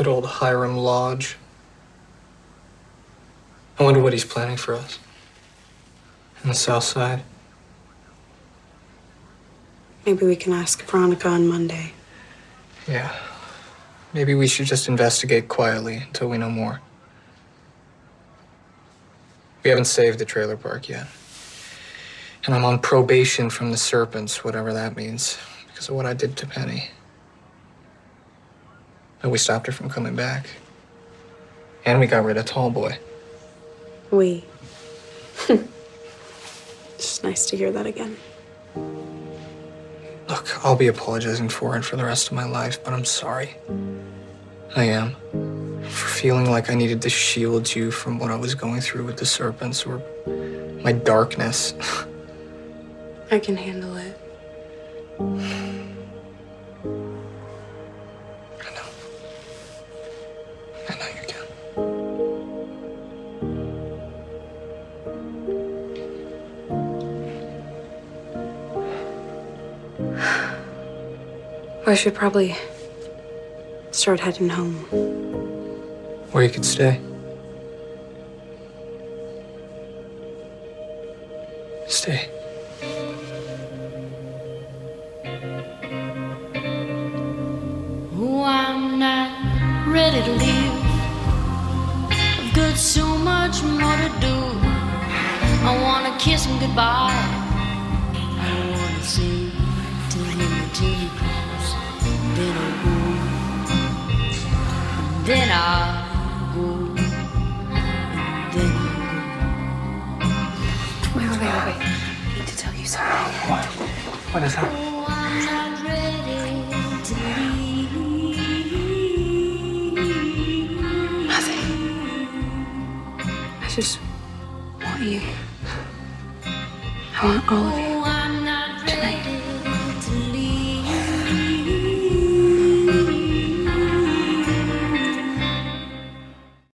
Good old Hiram Lodge. I wonder what he's planning for us. In the South Side. Maybe we can ask Veronica on Monday. Yeah. Maybe we should just investigate quietly until we know more. We haven't saved the trailer park yet. And I'm on probation from the Serpents, whatever that means, because of what I did to Penny. But we stopped her from coming back. And we got rid of Tall Boy. We. it's nice to hear that again. Look, I'll be apologizing for it for the rest of my life, but I'm sorry. I am. For feeling like I needed to shield you from what I was going through with the serpents or my darkness. I can handle it. I should probably start heading home. Where you could stay. Stay. Oh, I'm not ready to leave. I've got so much more to do. I wanna kiss him goodbye. I don't wanna see. to him until he comes. Then I'll go. Then I'll go. And then I'll go. Wait, wait, wait, wait. I need to tell you something. What? What is that? Oh, I'm not ready to leave. Nothing. I just want you. I want all of you.